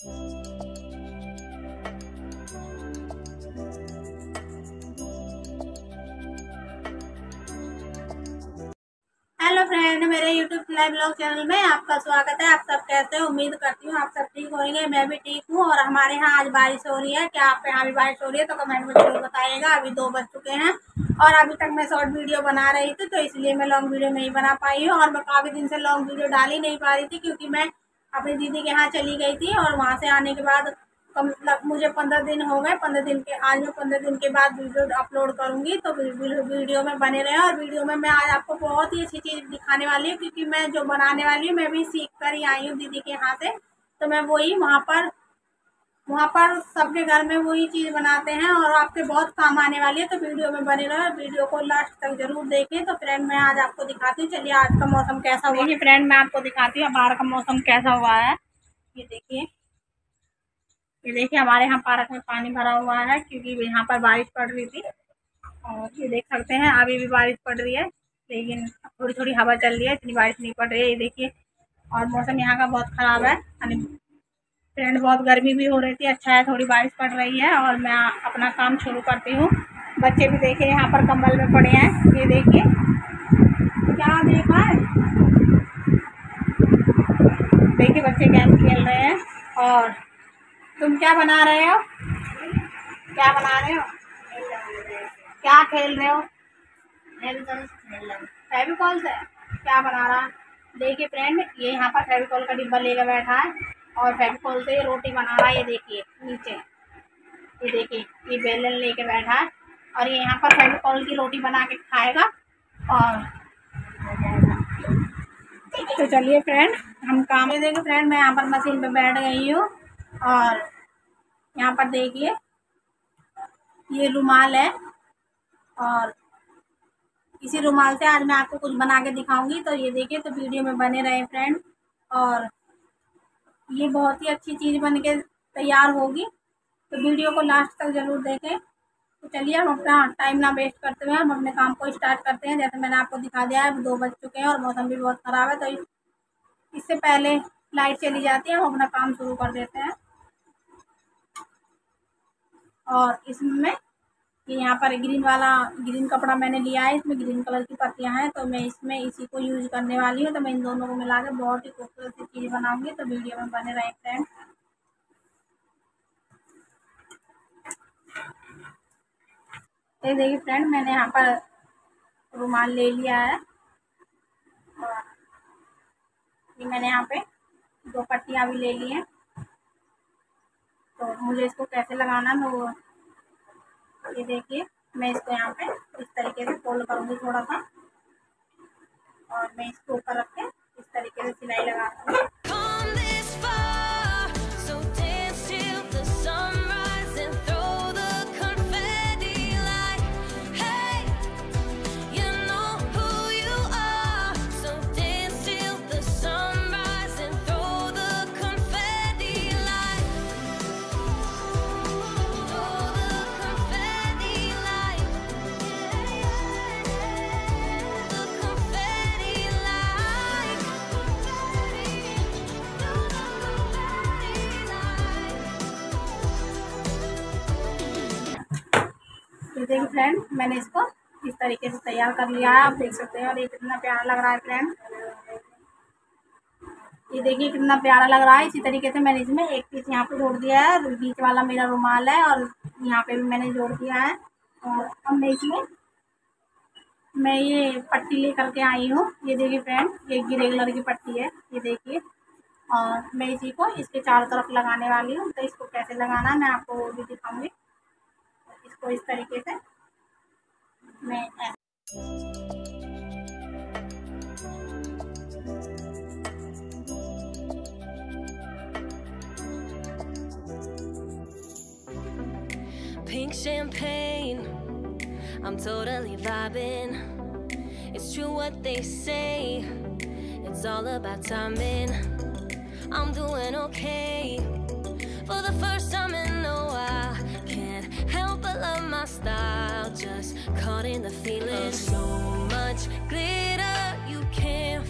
Hello friend मेरे YouTube live blog channel में आपका स्वागत है। आप सब कैसे हैं? उम्मीद करती हूँ आप सब ठीक होंगे, मैं भी ठीक हूँ और हमारे यहाँ आज बारिश हो रही है। क्या आपके यहाँ भी बारिश हो रही है तो कमेंट में ज़रूर बताइएगा। अभी दो बज चुके हैं और अभी तक मैं शॉर्ट वीडियो बना रही थी तो इसलिए मैं लॉन्ग वीडियो नहीं बना पाई हूँ और मैं काफ़ी दिन से लॉन्ग वीडियो डाल ही नहीं पा रही थी क्योंकि मैं अपनी दीदी के यहाँ चली गई थी और वहाँ से आने के बाद कम मुझे पंद्रह दिन हो गए, पंद्रह दिन के, आज मैं पंद्रह दिन के बाद वीडियो अपलोड करूँगी तो वीडियो में बने रहे और वीडियो में मैं आज आपको बहुत ही अच्छी चीज़ दिखाने वाली हूँ, क्योंकि मैं जो बनाने वाली हूँ, मैं भी सीख कर ही आई हूँ दीदी के यहाँ से तो मैं वही वहाँ पर वहाँ पर सबके घर में वही चीज़ बनाते हैं और आपके बहुत काम आने वाली है तो वीडियो में बने रहे। वीडियो को लास्ट तक ज़रूर देखें। तो फ्रेंड मैं आज आपको दिखाती हूँ। चलिए, आज का मौसम कैसा हुआ? है फ्रेंड मैं आपको दिखाती हूँ बाहर का मौसम कैसा हुआ है। ये देखिए। ये देखिए, हमारे यहाँ पार्क में पानी भरा हुआ है, क्योंकि यहाँ पर बारिश पड़ रही थी। और ये देख सकते हैं, अभी भी बारिश पड़ रही है, लेकिन थोड़ी थोड़ी हवा चल रही है, इतनी बारिश नहीं पड़ रही है। ये देखिए, और मौसम यहाँ का बहुत ख़राब है। फ्रेंड बहुत गर्मी भी हो रही थी अच्छा है, थोड़ी बारिश पड़ रही है और मैं अपना काम शुरू करती हूँ। बच्चे भी देखे यहाँ पर कंबल में पड़े हैं, ये देखिए। क्या देखा है? देखिए बच्चे क्या खेल रहे हैं। और तुम क्या बना रहे हो? क्या बना रहे हो? क्या खेल रहे हो? फेविकॉल से क्या बना रहा? देखिए फ्रेंड ये यहाँ पर फेविकॉल का डिब्बा लेकर बैठा है। और फेविकॉल से ये रोटी बना रहा है, ये देखिए, नीचे। ये देखिए, ये बेलन लेके बैठा है और ये यहाँ पर फेविकॉल की रोटी बना के खाएगा और तो चलिए फ्रेंड हम काम देखिए फ्रेंड मैं यहाँ पर मशीन पे बैठ गई हूँ और यहाँ पर देखिए, ये रुमाल है और इसी रुमाल से आज मैं आपको कुछ बना के दिखाऊँगी। तो ये देखिए तो वीडियो में बने रहे फ्रेंड और ये बहुत ही अच्छी चीज़ बन के तैयार होगी। तो वीडियो को लास्ट तक ज़रूर देखें। तो चलिए हम अपना टाइम ना वेस्ट करते हुए हम अपने काम को स्टार्ट करते हैं। जैसे मैंने आपको दिखा दिया है दो बज चुके हैं और मौसम भी बहुत ख़राब है। तो इससे पहले लाइट चली जाती है, हम अपना काम शुरू कर देते हैं। और इसमें ये यहाँ पर ग्रीन वाला ग्रीन कपड़ा मैंने लिया है, इसमें ग्रीन कलर की पत्तियाँ हैं तो मैं इसमें इसी को यूज़ करने वाली हूँ। तो मैं इन दोनों को मिला के बहुत ही खूबसूरत सी चीज़ बनाऊँगी। तो वीडियो में बने रहे फ्रेंड तो देखिए फ्रेंड मैंने यहाँ पर रुमाल ले लिया है। और ये मैंने यहाँ पे दो पट्टियाँ भी ले ली हैं। तो मुझे इसको कैसे लगाना है वो ये देखिए, मैं इसको यहाँ पे इस तरीके से फोल्ड करूँगी थोड़ा सा। और मैं इसको ऊपर रख के इस तरीके से सिलाई लगा ये देखिए फ्रेंड मैंने इसको इस तरीके से तैयार कर लिया है, आप देख सकते हैं। और ये कितना प्यारा लग रहा है फ्रेंड ये देखिए कितना प्यारा लग रहा है। इसी तरीके से मैंने इसमें एक पीस यहाँ पे जोड़ दिया है। बीच वाला मेरा रुमाल है और यहाँ पे भी मैंने जोड़ दिया है। और अब मैं इसमें, मैं ये पट्टी ले करके आई हूँ। ये देखिए फ्रेंड ये ग्रे कलर की पट्टी है। ये देखिए। और मैं इसी को इसके चारों तरफ़ लगाने वाली हूँ। तो इसको कैसे लगाना मैं आपको भी दिखाऊँगी। इसको इस तरीके से मैं Pink champagne, I'm totally vibing. It's true what they say, it's all about timing. I'm doing okay for the first time in a while. Can't help but love my style, just caught in the feeling. So much glitter, you can't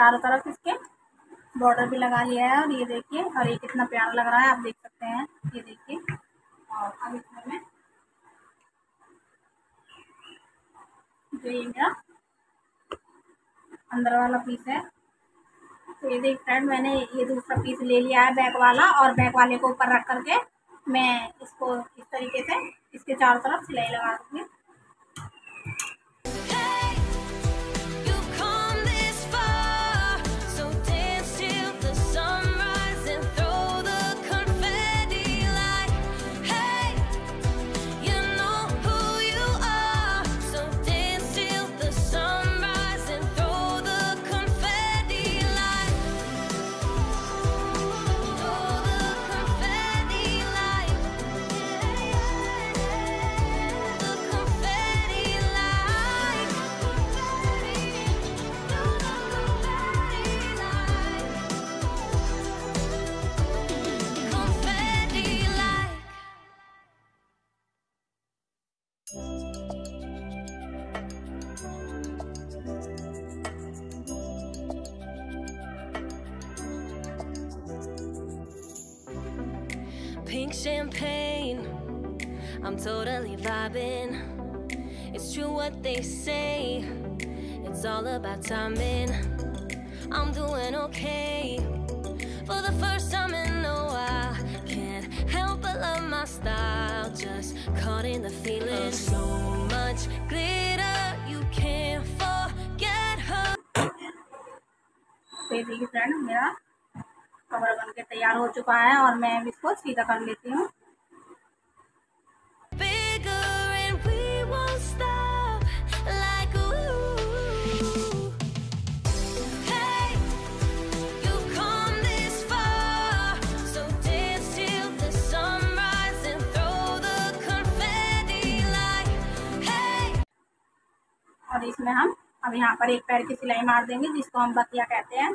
चारों तरफ़ इसके border भी लगा लिया है और ये देखिए, और ये कितना प्यारा लग रहा है, आप देख सकते हैं। ये देखिए, और अब इसमें मैं जो ये मेरा अंदर वाला पीस है तो ये देख फ्रेंड मैंने ये दूसरा पीस ले लिया है बैक वाला, और बैक वाले को ऊपर रख करके मैं इसको इस तरीके से इसके चारों तरफ़ सिलाई लगा दूँगी। drink champagne. I'm totally vibing. It's true what they say. It's all about timing. I'm doing okay. For the first time in a while, can't help but love my style. Just caught in the feeling. Of so much glitter, you can't forget her. Baby, is that cover बन के तैयार हो चुका है और मैं इसको सीधा कर लेती हूँ। और इसमें हम अब यहाँ पर एक पैर की सिलाई मार देंगे जिसको हम बतिया कहते हैं।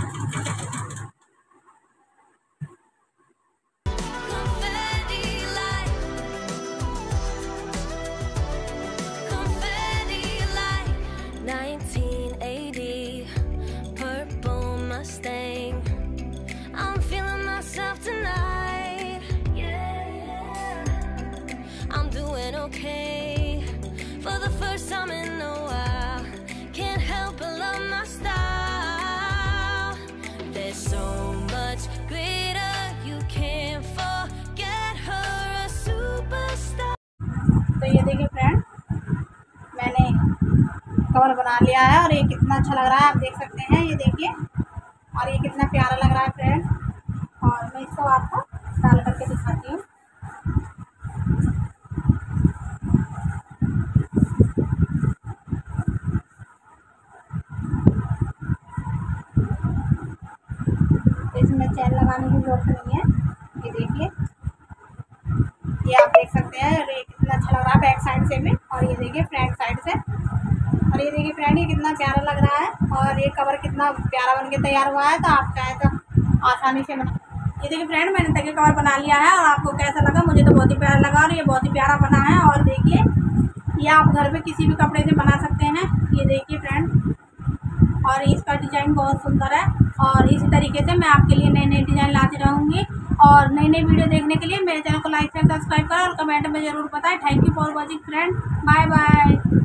कवर बना लिया है और ये कितना अच्छा लग रहा है, आप देख सकते हैं, ये देखिए। और ये कितना प्यारा लग रहा है फ्रेंड और मैं इसको आपको डाल करके दिखाती हूँ। इसमें चैन लगाने की ज़रूरत नहीं है। ये देखिए। ये आप देख सकते हैं ये कितना अच्छा लग रहा है बैक साइड से भी और ये देखिए फ्रंट साइड से। और ये देखिए फ्रेंड ये कितना प्यारा लग रहा है और ये कवर कितना प्यारा बन के तैयार हुआ है तो आप चाहें तो आसानी से बना ये देखिए फ्रेंड मैंने तके कवर बना लिया है और आपको कैसा लगा? मुझे तो बहुत ही प्यारा लगा और ये बहुत ही प्यारा बना है और देखिए, ये आप घर में किसी भी कपड़े से बना सकते हैं। ये देखिए फ्रेंड और इसका डिज़ाइन बहुत सुंदर है और इसी तरीके से मैं आपके लिए नए नए डिज़ाइन लाती रहूँगी। और नई नई वीडियो देखने के लिए मेरे चैनल को लाइक शेयर सब्सक्राइब करें और कमेंट में ज़रूर बताएँ। Thank you for watching friend bye bye